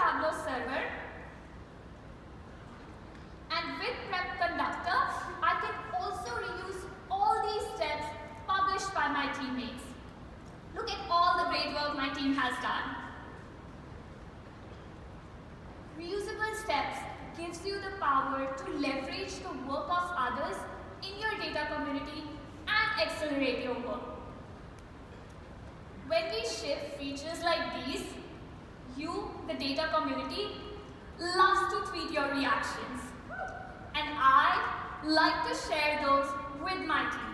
Tableau server and with Prep Conductor, I can also reuse all these steps published by my teammates. Look at all the great work my team has done. Reusable steps gives you the power to leverage the work of others in your data community and accelerate your work. When we ship features like these, you, the data community, loves to tweet your reactions. And I like to share those with my team.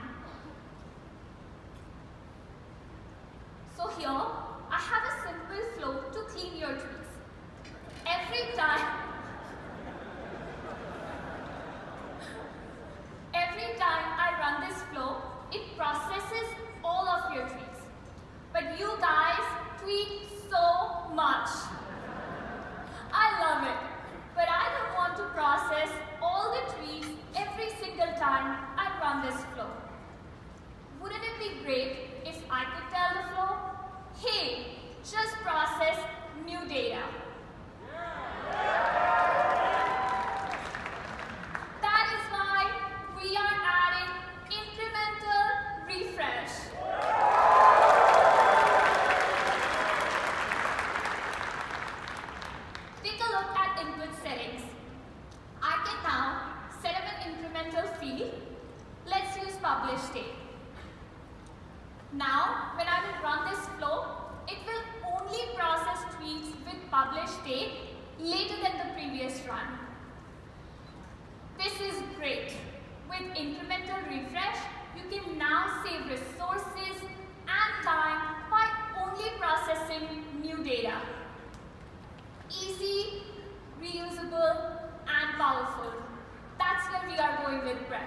So here, I have a simple flow to clean your tweets. Every time, every time I run this flow, it processes all of your tweets. But you guys tweet so much. I love it. But I don't want to process all the tweets every time I run this flow. Wouldn't it be great if I could tell the flow, hey, just process new data. That is why we are adding incremental refresh. Take a look at input settings. I can now set up an incremental field. Let's use publish date. Now, when I will run this flow, it will only process tweets with publish date later than the previous run. This is great. With incremental refresh, you can now save resources and time by only processing new data. Easy, reusable, and powerful. We are going with Prep.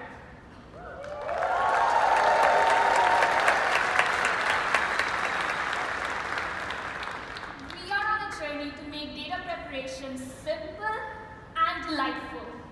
We are on a journey to make data preparation simple and delightful.